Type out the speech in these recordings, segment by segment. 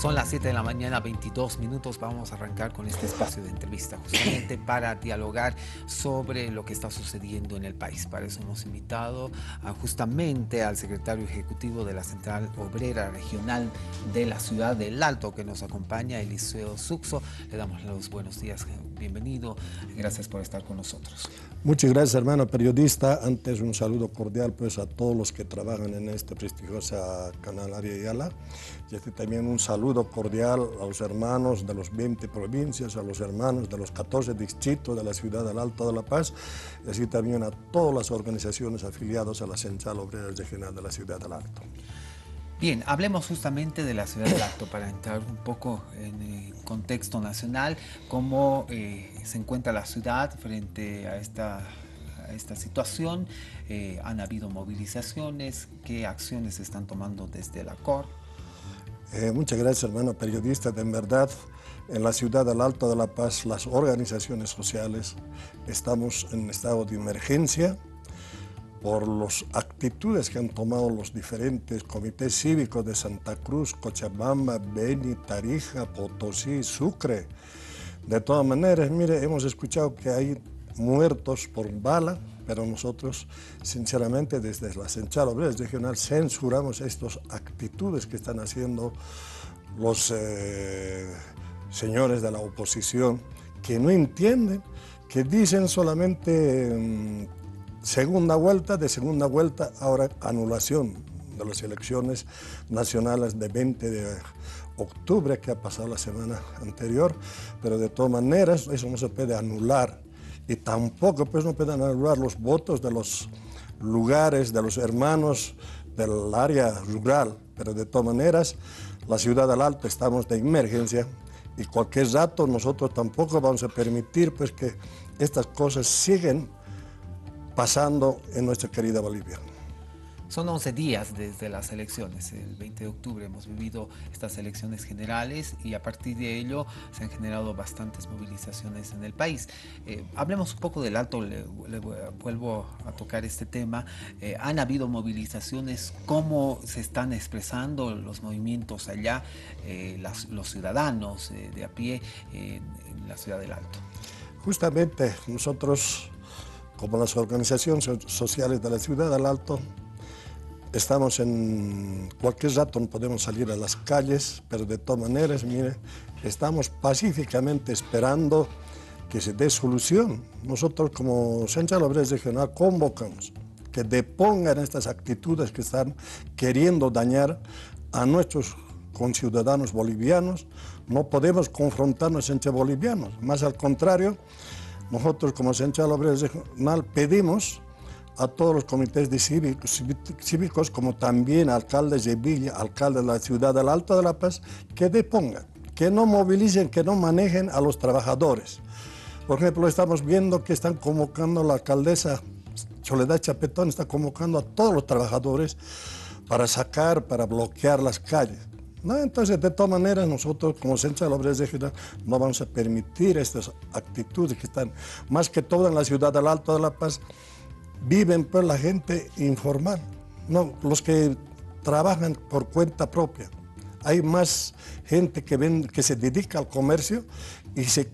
Son las 7 de la mañana, 22 minutos. Vamos a arrancar con este espacio de entrevista, justamente para dialogar sobre lo que está sucediendo en el país. Para eso hemos invitado justamente al secretario ejecutivo de la Central Obrera Regional de la Ciudad del Alto, que nos acompaña, Eliseo Suxo. Le damos los buenos días, bienvenido. Gracias por estar con nosotros. Muchas gracias, hermano periodista. Antes, un saludo cordial pues, a todos los que trabajan en este prestigiosa Canal Área Yala. Y este también un saludo cordial a los hermanos de las 20 provincias, a los hermanos de los 14 distritos de la ciudad del Alto de La Paz, y así también a todas las organizaciones afiliadas a la Central Obrera Regional de la ciudad del Alto. Bien, hablemos justamente de la ciudad del Alto para entrar un poco en el contexto nacional, cómo eh, se encuentra la ciudad frente a esta, esta situación. Eh, han habido movilizaciones, qué acciones se están tomando desde la COR. Eh, muchas gracias, hermano periodista. En verdad, en la ciudad del Alto de La Paz, las organizaciones sociales estamos en estado de emergencia por las actitudes que han tomado los diferentes comités cívicos de Santa Cruz, Cochabamba, Beni, Tarija, Potosí, Sucre. De todas maneras, mire, hemos escuchado que hay muertos por bala, pero nosotros, sinceramente, desde la Central Obrera Regional censuramos estas actitudes que están haciendo los eh, señores de la oposición, que no entienden, que dicen solamente mm, segunda vuelta, de segunda vuelta, ahora anulación de las elecciones nacionales de 20 de octubre que ha pasado la semana anterior, pero de todas maneras eso no se puede anular. Y tampoco pues no pueden anular los votos de los lugares, de los hermanos del área rural, pero de todas maneras la ciudad del Alto estamos de emergencia y cualquier rato nosotros tampoco vamos a permitir pues que estas cosas siguen pasando en nuestra querida Bolivia. Son 11 días desde las elecciones. El 20 de octubre hemos vivido estas elecciones generales y a partir de ello se han generado bastantes movilizaciones en el país. Eh, hablemos un poco del alto, le, vuelvo a tocar este tema. Eh, han habido movilizaciones, ¿cómo se están expresando los movimientos allá, eh, los ciudadanos de a pie en la ciudad del Alto? Justamente nosotros como las organizaciones sociales de la ciudad del Alto, estamos en cualquier rato, no podemos salir a las calles, pero de todas maneras, mire, estamos pacíficamente esperando que se dé solución. Nosotros como Central Obrera Regional convocamos que depongan estas actitudes que están queriendo dañar a nuestros conciudadanos bolivianos. No podemos confrontarnos entre bolivianos, más al contrario, nosotros como Central Obrera Regional pedimos a todos los comités cívicos, cívicos, como también alcaldes de Villa, alcaldes de la ciudad del Alto de la Paz, que depongan, que no movilicen, que no manejen a los trabajadores. Por ejemplo, estamos viendo que están convocando la alcaldesa Soledad Chapetón, está convocando a todos los trabajadores para sacar, para bloquear las calles. ¿No? Entonces, de todas maneras, nosotros como Centro de Obras Regional no vamos a permitir estas actitudes que están, más que todo en la ciudad del Alto de La Paz, viven por la gente informal, no, los que trabajan por cuenta propia. Hay más gente que, ven, que se dedica al comercio y se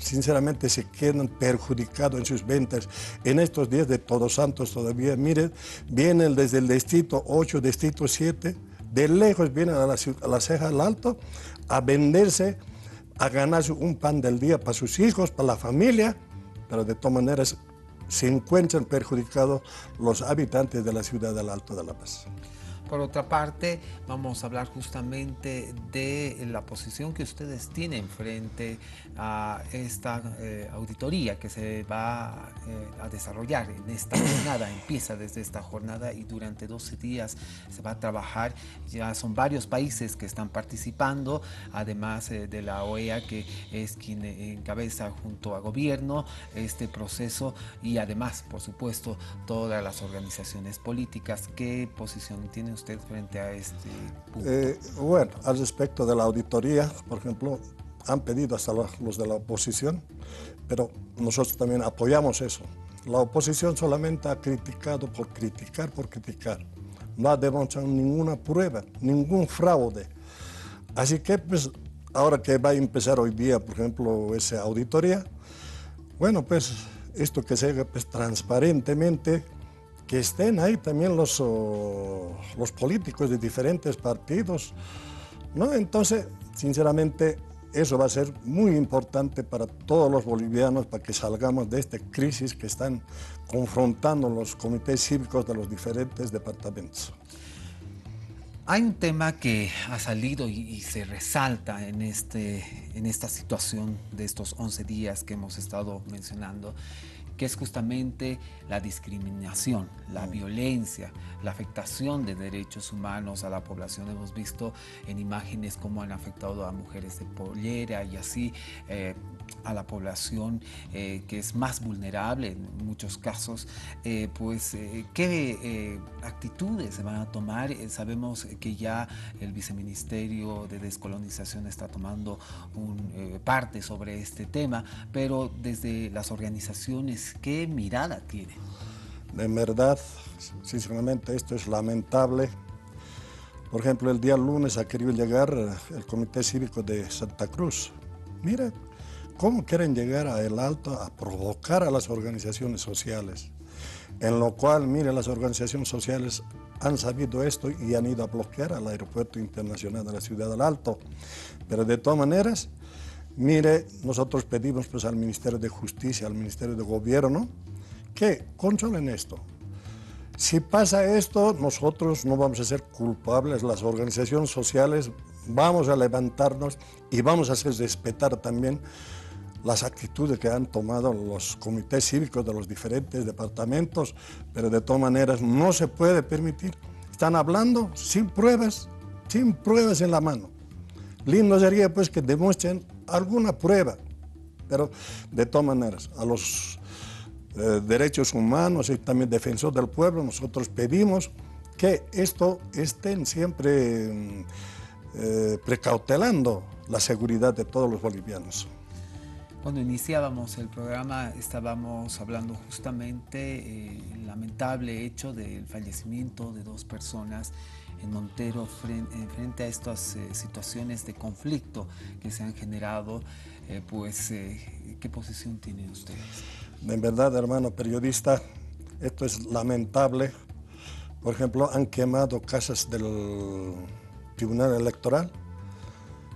sinceramente se quedan perjudicados en sus ventas. En estos días de Todos Santos todavía, miren, vienen desde el distrito 8, distrito 7, de lejos vienen a la, a la ceja al alto a venderse, a ganarse un pan del día para sus hijos, para la familia, pero de todas maneras se encuentran perjudicados los habitantes de la ciudad del Alto de La Paz. Por otra parte, vamos a hablar justamente de la posición que ustedes tienen frente a esta eh, auditoría que se va eh, a desarrollar en esta jornada. Empieza desde esta jornada y durante 12 días se va a trabajar. Ya son varios países que están participando, además eh, de la OEA que es quien encabeza junto a gobierno este proceso y además, por supuesto, todas las organizaciones políticas. ¿Qué posición tienen usted frente a este? Eh, bueno, al respecto de la auditoría, por ejemplo, han pedido hasta los de la oposición, pero nosotros también apoyamos eso. La oposición solamente ha criticado por criticar, por criticar. No ha demostrado ninguna prueba, ningún fraude. Así que, pues, ahora que va a empezar hoy día, por ejemplo, esa auditoría, bueno, pues, esto que se haga pues, transparentemente, que estén ahí también los, los políticos de diferentes partidos, ¿no? Entonces, sinceramente, eso va a ser muy importante para todos los bolivianos para que salgamos de esta crisis que están confrontando los comités cívicos de los diferentes departamentos. Hay un tema que ha salido y, se resalta en, este, en esta situación de estos 11 días que hemos estado mencionando que es justamente la discriminación, la violencia, la afectación de derechos humanos a la población. Hemos visto en imágenes cómo han afectado a mujeres de pollera y así eh, a la población eh, que es más vulnerable en muchos casos, eh, pues qué actitudes se van a tomar. sabemos que ya el viceministerio de descolonización está tomando un, parte sobre este tema, pero desde las organizaciones ¿Qué mirada tiene? De verdad, sinceramente, esto es lamentable. Por ejemplo, el día lunes ha querido llegar el Comité Cívico de Santa Cruz. Mira, ¿cómo quieren llegar a El Alto a provocar a las organizaciones sociales? En lo cual, mire, las organizaciones sociales han sabido esto y han ido a bloquear al aeropuerto internacional de la ciudad del Alto. Pero de todas maneras, Mire, nosotros pedimos pues, al Ministerio de Justicia, al Ministerio de Gobierno, que controlen esto. Si pasa esto, nosotros no vamos a ser culpables, las organizaciones sociales vamos a levantarnos y vamos a hacer respetar también las actitudes que han tomado los comités cívicos de los diferentes departamentos, pero de todas maneras no se puede permitir. Están hablando sin pruebas, sin pruebas en la mano. Lindo sería pues que demuestren alguna prueba, pero de todas maneras, a los eh, derechos humanos y también defensores del pueblo, nosotros pedimos que esto estén siempre mm, eh, precautelando la seguridad de todos los bolivianos. Cuando iniciábamos el programa estábamos hablando justamente eh, lamentable hecho del fallecimiento de dos personas en Montero frente, a estas eh, situaciones de conflicto que se han generado, eh, pues, eh, ¿qué posición tienen ustedes? En verdad, hermano periodista, esto es lamentable. Por ejemplo, han quemado casas del Tribunal Electoral.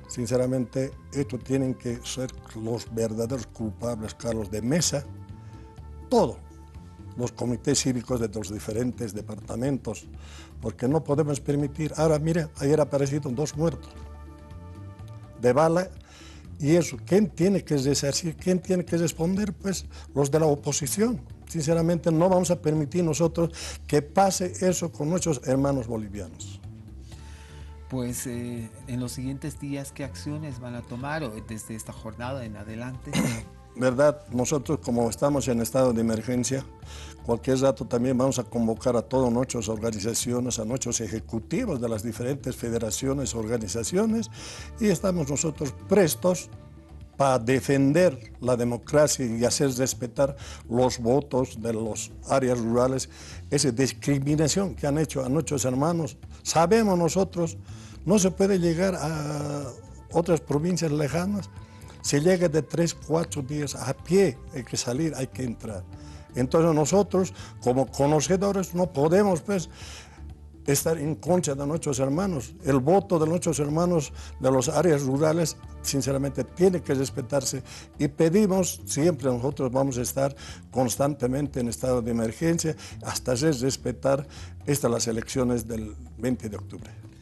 Sinceramente, esto tienen que ser los verdaderos culpables, Carlos, de mesa. Todo, los comités cívicos de los diferentes departamentos, porque no podemos permitir, ahora mire, ayer aparecieron dos muertos de bala, y eso, ¿quién tiene que decir, quién tiene que responder? Pues los de la oposición. Sinceramente no vamos a permitir nosotros que pase eso con nuestros hermanos bolivianos. Pues eh, en los siguientes días, ¿qué acciones van a tomar desde esta jornada en adelante? ¿verdad? Nosotros como estamos en estado de emergencia, cualquier rato también vamos a convocar a todas nuestras organizaciones, a nuestros ejecutivos de las diferentes federaciones, organizaciones, y estamos nosotros prestos para defender la democracia y hacer respetar los votos de las áreas rurales, esa discriminación que han hecho a nuestros hermanos. Sabemos nosotros, no se puede llegar a otras provincias lejanas se llega de tres, cuatro días a pie, hay que salir, hay que entrar. Entonces nosotros, como conocedores, no podemos pues estar en contra de nuestros hermanos. El voto de nuestros hermanos de las áreas rurales, sinceramente, tiene que respetarse y pedimos, siempre nosotros vamos a estar constantemente en estado de emergencia hasta hacer respetar estas las elecciones del 20 de octubre.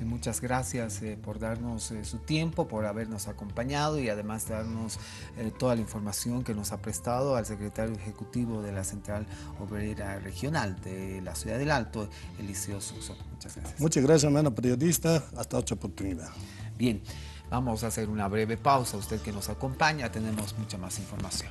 Muchas gracias eh, por darnos eh, su tiempo, por habernos acompañado y además darnos eh, toda la información que nos ha prestado al secretario ejecutivo de la Central Obrera Regional de la Ciudad del Alto, Eliseo Suso. Muchas gracias. Muchas gracias, hermano periodista. Hasta otra oportunidad. Bien, vamos a hacer una breve pausa. Usted que nos acompaña, tenemos mucha más información.